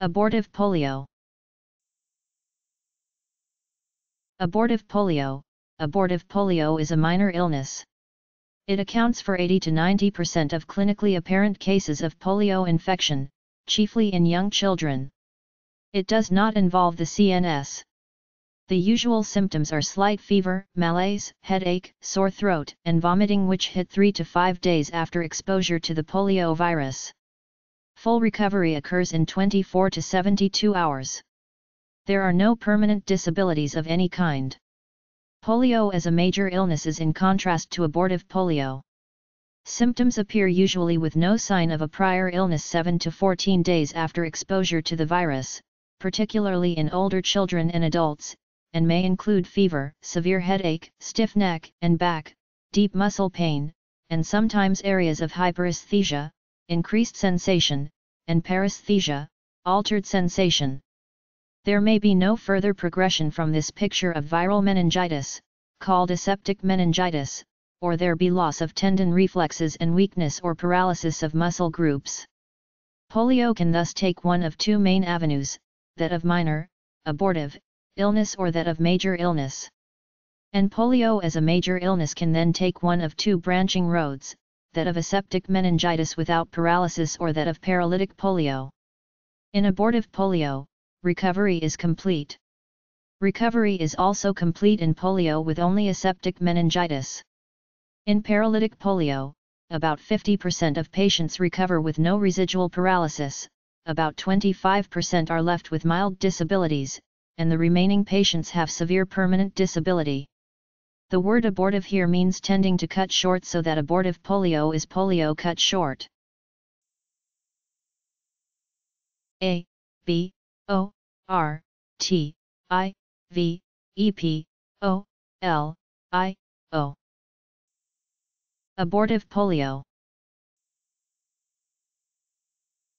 Abortive polio Abortive polio Abortive polio is a minor illness. It accounts for 80 to 90% of clinically apparent cases of polio infection, chiefly in young children. It does not involve the CNS. The usual symptoms are slight fever, malaise, headache, sore throat, and vomiting which hit 3 to 5 days after exposure to the polio virus. Full recovery occurs in 24 to 72 hours. There are no permanent disabilities of any kind. Polio as a major illness is in contrast to abortive polio. Symptoms appear usually with no sign of a prior illness 7 to 14 days after exposure to the virus, particularly in older children and adults, and may include fever, severe headache, stiff neck and back, deep muscle pain, and sometimes areas of hyperesthesia, increased sensation, and paresthesia, altered sensation. There may be no further progression from this picture of viral meningitis, called aseptic meningitis, or there be loss of tendon reflexes and weakness or paralysis of muscle groups. Polio can thus take one of two main avenues, that of minor, abortive, illness or that of major illness. And polio as a major illness can then take one of two branching roads, that of aseptic meningitis without paralysis or that of paralytic polio. In abortive polio, recovery is complete. Recovery is also complete in polio with only aseptic meningitis. In paralytic polio, about 50% of patients recover with no residual paralysis, about 25% are left with mild disabilities, and the remaining patients have severe permanent disability. The word abortive here means tending to cut short so that abortive polio is polio cut short. A, B, O, R, T, I, V, E, P, O, L, I, O. Abortive polio